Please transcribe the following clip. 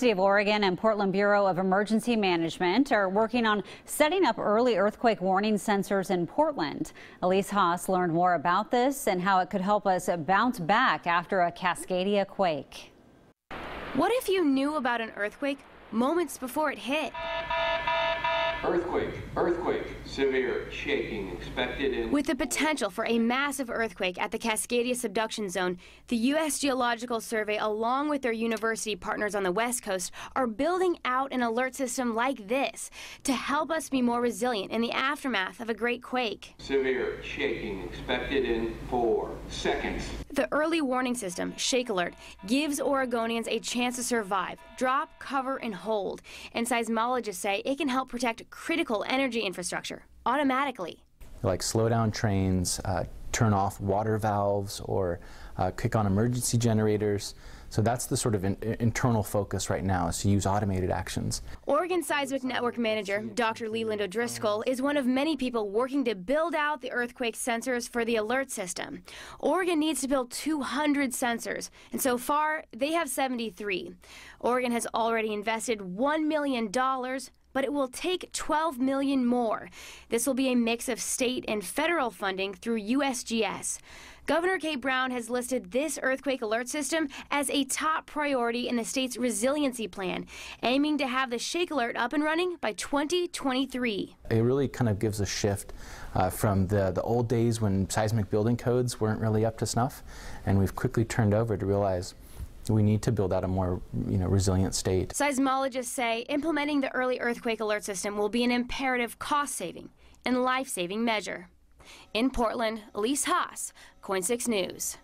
City of Oregon and Portland Bureau of Emergency Management are working on setting up early earthquake warning sensors in Portland. Elise Haas learned more about this and how it could help us bounce back after a Cascadia quake. What if you knew about an earthquake moments before it hit? Earthquake, earthquake, severe shaking expected in. With the potential for a massive earthquake at the Cascadia subduction zone, the U.S. Geological Survey, along with their university partners on the West Coast, are building out an alert system like this to help us be more resilient in the aftermath of a great quake. Severe shaking expected in four seconds. The early warning system, Shake Alert, gives Oregonians a chance to survive, drop, cover, and hold. And seismologists say it can help protect critical energy infrastructure automatically. Like slow down trains, uh, turn off water valves, or uh, kick on emergency generators. So that's the sort of in internal focus right now is to use automated actions. Oregon Seismic Network Manager Dr. Leland O'Driscoll is one of many people working to build out the earthquake sensors for the alert system. Oregon needs to build 200 sensors, and so far they have 73. Oregon has already invested $1 million but it will take 12 million more. This will be a mix of state and federal funding through USGS. Governor Kate Brown has listed this earthquake alert system as a top priority in the state's resiliency plan, aiming to have the Shake Alert up and running by 2023. It really kind of gives a shift uh, from the, the old days when seismic building codes weren't really up to snuff, and we've quickly turned over to realize we need to build out a more you know, resilient state. Seismologists say implementing the early earthquake alert system will be an imperative cost saving and life saving measure. In Portland, Elise Haas, KOIN 6 News.